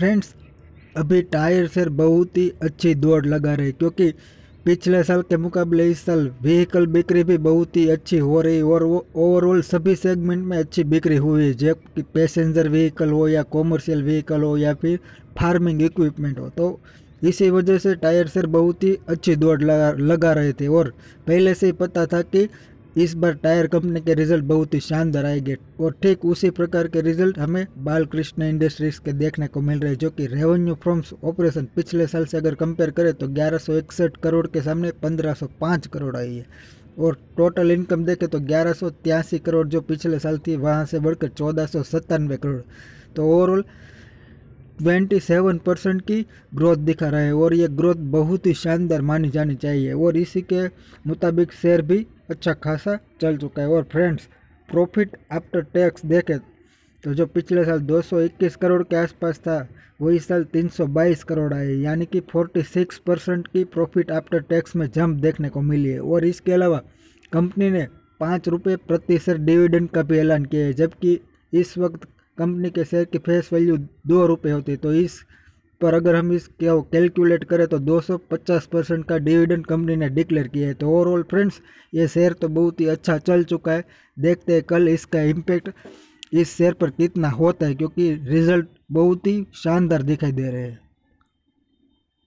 Friends, अभी tyre share बहुत ही अच्छी दौड़ लगा रहे क्योंकि पिछले साल के मुकाबले इस साल व्हीकल बिक्री भी बहुत ही अच्छी हो रही और वो ओवरऑल सभी सेगमेंट में अच्छी बिक्री हुई है, जब कि पैसेंजर व्हीकल हो या कॉमर्शियल व्हीकल हो या फिर फ़ार्मिंग इक्विपमेंट हो। तो इसी वजह से टायर सर बहुत ही अच्छी दौड़ लगा लगा रहे थे और पहले से ही पता था कि इस बार टायर कंपनी के रिज़ल्ट बहुत ही शानदार आएँगे और ठीक उसी प्रकार के रिज़ल्ट हमें बालकृष्ण इंडस्ट्रीज़ के देखने को मिल रहे जो कि रेवेन्यू फ्रॉम ऑपरेशन पिछले साल से अगर कंपेयर करें तो ग्यारह करोड़ के सामने पंद्रह करोड़ आई है। और टोटल इनकम देखें तो ग्यारह करोड़ जो पिछले साल थी, वहाँ से बढ़कर चौदह करोड़। तो ओवरऑल ट्वेंटी सेवन परसेंट की ग्रोथ दिखा रहा है और ये ग्रोथ बहुत ही शानदार मानी जानी चाहिए और इसी के मुताबिक शेयर भी अच्छा खासा चल चुका है। और फ्रेंड्स प्रॉफिट आफ्टर टैक्स देखें तो जो पिछले साल 221 करोड़ के आसपास था, वही साल 322 करोड़ आए। यानी कि 46 परसेंट की प्रॉफिट आफ्टर टैक्स में जंप देखने को मिली है। और इसके अलावा कंपनी ने पाँच रुपये प्रति शेयर डिविडेंड का भी ऐलान किया है, जबकि इस वक्त कंपनी के शेयर की फेस वैल्यू दो रुपये होती तो इस पर अगर हम इस क्या कैलकुलेट करें तो 250 परसेंट का डिविडेंड कंपनी ने डिक्लेयर किया है। तो ओवरऑल फ्रेंड्स ये शेयर तो बहुत ही अच्छा चल चुका है। देखते हैं कल इसका इम्पेक्ट इस शेयर पर कितना होता है, क्योंकि रिज़ल्ट बहुत ही शानदार दिखाई दे रहे हैं।